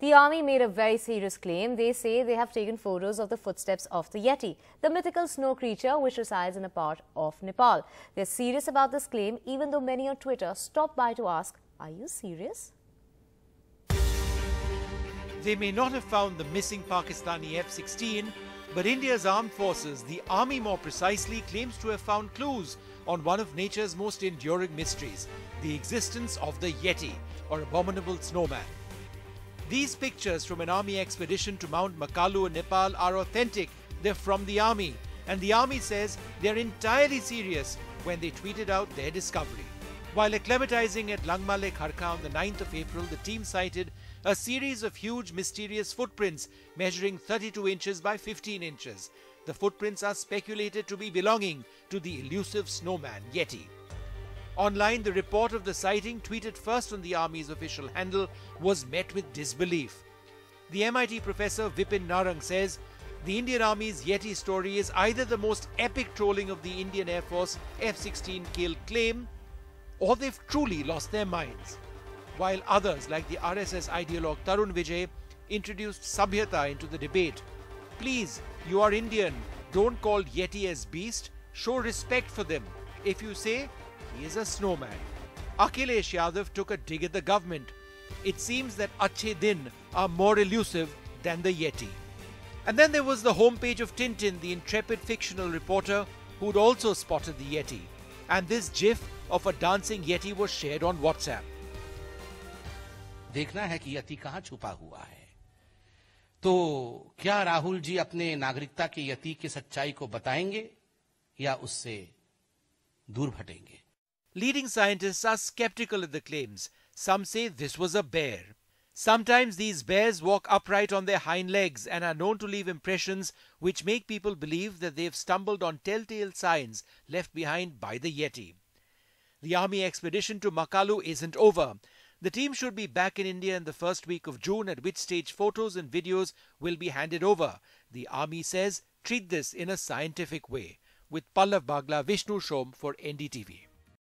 The army made a very serious claim. They say they have taken photos of the footsteps of the Yeti, the mythical snow creature which resides in a part of Nepal. They're serious about this claim even though many on Twitter stopped by to ask, are you serious? They may not have found the missing Pakistani F-16, but India's armed forces, the army more precisely, claims to have found clues on one of nature's most enduring mysteries, the existence of the Yeti, or abominable snowman. These pictures from an army expedition to Mount Makalu in Nepal are authentic. They're from the army. And the army says they're entirely serious when they tweeted out their discovery. While acclimatizing at Langmale Kharka on the 9th of April, the team sighted a series of huge mysterious footprints measuring 32 inches by 15 inches. The footprints are speculated to be belonging to the elusive snowman Yeti. Online, the report of the sighting, tweeted first on the Army's official handle, was met with disbelief. The MIT professor Vipin Narang says the Indian Army's Yeti story is either the most epic trolling of the Indian Air Force F 16 kill claim, or they've truly lost their minds. While others, like the RSS ideologue Tarun Vijay, introduced Sabhyata into the debate. Please, you are Indian. Don't call Yeti as beast. Show respect for them. If you say he is a snowman. Akhilesh Yadav took a dig at the government. It seems that Achhe Din are more elusive than the Yeti. And then there was the homepage of Tintin, the intrepid fictional reporter who'd also spotted the Yeti. And this gif of a dancing Yeti was shared on WhatsApp. देखना है कि यति कहाँ छुपा हुआ है तो क्या राहुल जी अपने नागरिकता के यति की सच्चाई को बताएँगे या उससे दूर भटेंगे Leading scientists are skeptical of the claims. Some say this was a bear. Sometimes these bears walk upright on their hind legs and are known to leave impressions which make people believe that they have stumbled on telltale signs left behind by the Yeti. The army expedition to Makalu isn't over. The team should be back in India in the first week of June, at which stage photos and videos will be handed over. The army says treat this in a scientific way. With Pallav Bagla, Vishnu Som for NDTV.